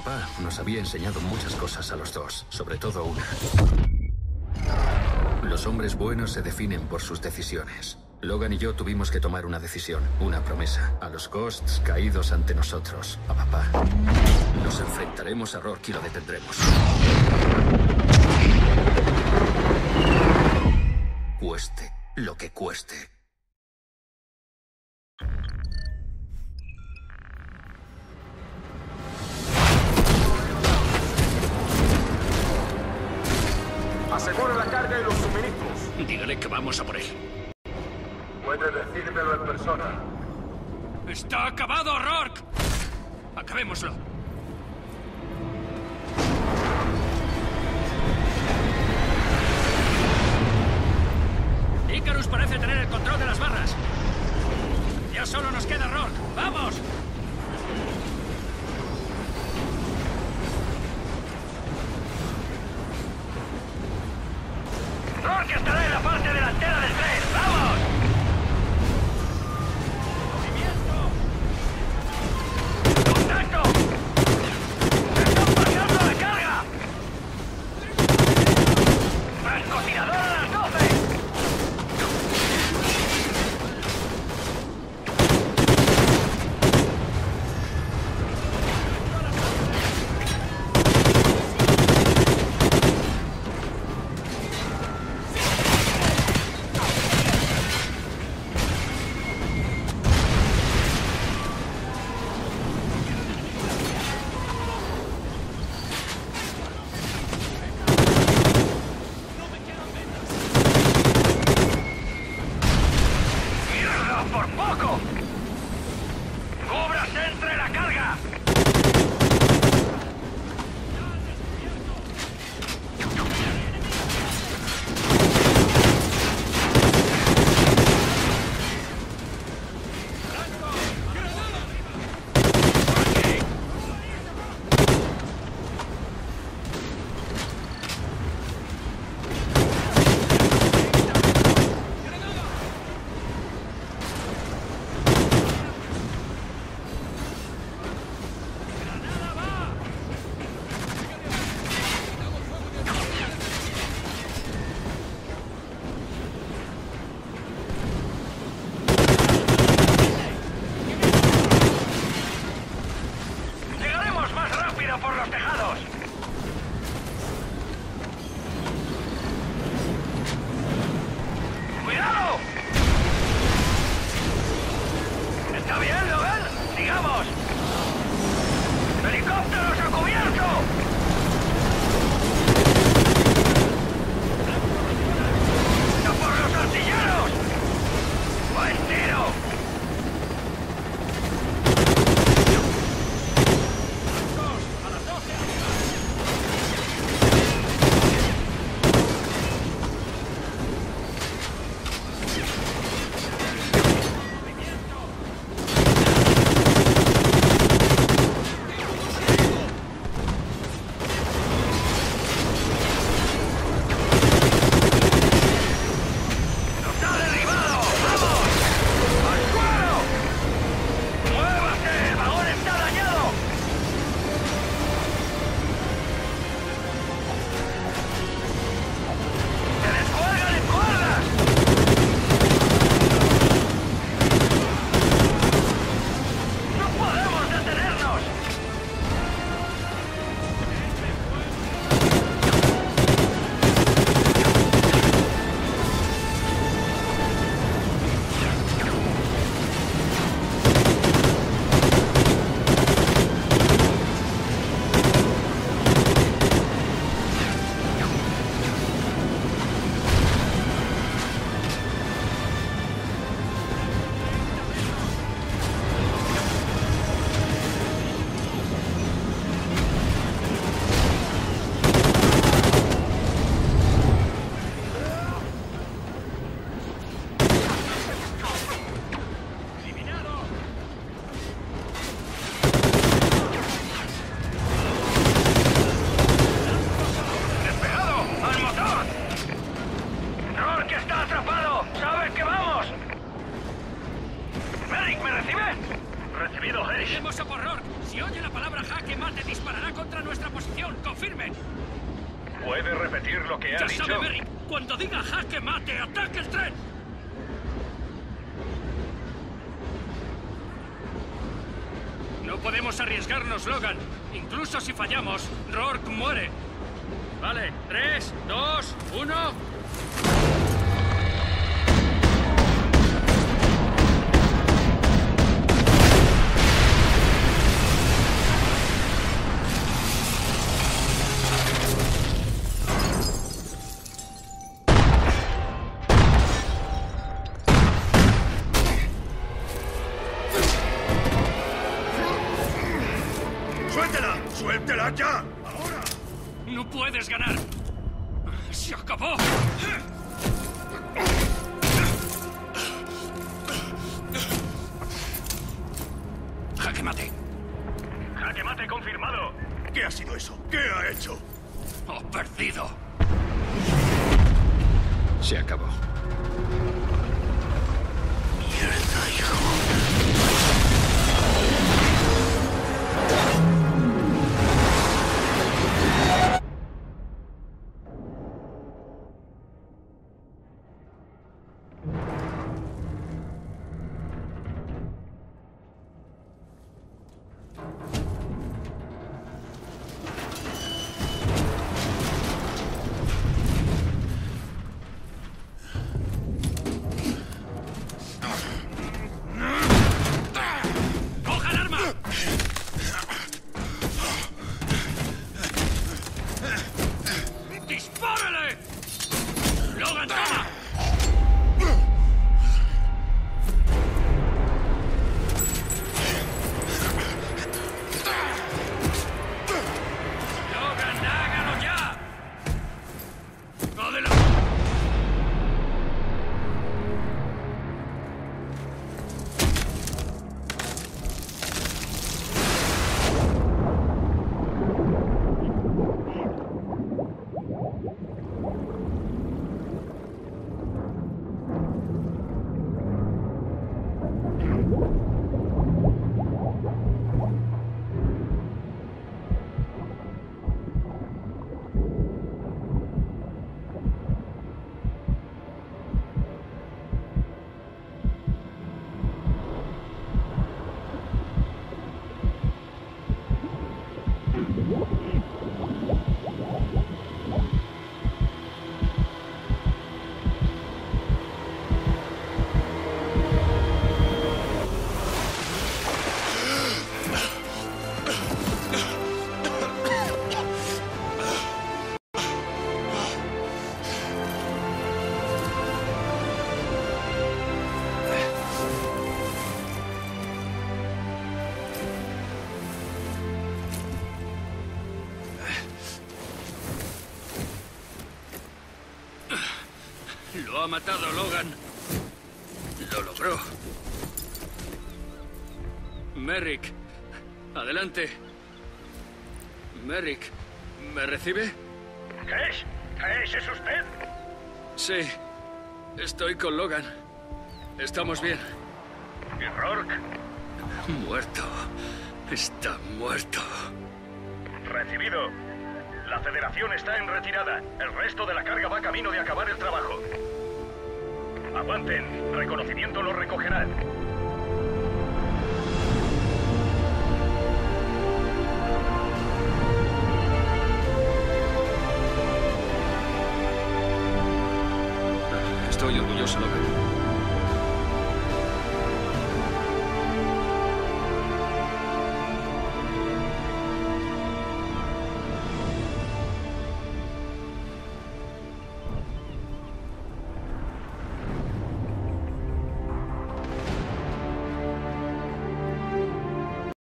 Papá nos había enseñado muchas cosas a los dos, sobre todo una. Los hombres buenos se definen por sus decisiones. Logan y yo tuvimos que tomar una decisión, una promesa. A los Ghosts caídos ante nosotros, a papá. Nos enfrentaremos a Rourke y lo detendremos. Cueste lo que cueste. Asegura la carga y los suministros. Dígale que vamos a por él. Puede decírmelo en persona. ¡Está acabado, Rourke! Acabémoslo. Icarus parece tener el control de las barras. Ya solo nos queda Rourke. ¡Vamos! Posición. Confirmen. ¿Puede repetir lo que ha Ya dicho? sabe, Merrick. Cuando diga jaque mate, ataque el tren. No podemos arriesgarnos, Logan. Incluso si fallamos, Rourke muere. Vale, tres, dos, uno. ¡Suéltela! ¡Suéltela ya! ¡Ahora! No puedes ganar. Se acabó. Jaque mate. Jaque mate confirmado. ¿Qué ha sido eso? ¿Qué ha hecho? Oh, perdido. Se acabó. ¡Logan, toma! ¡Logan, Lo ha matado Logan. Lo logró. Merrick, adelante. Merrick, ¿me recibe? Hesh. Hesh, ¿es usted? Sí. Estoy con Logan. Estamos bien. ¿Y Rourke? Muerto. Está muerto. Recibido. La Federación está en retirada. El resto de la carga va camino de acabar el trabajo. Aguanten. Reconocimiento lo recogerá. Estoy orgulloso, Logan.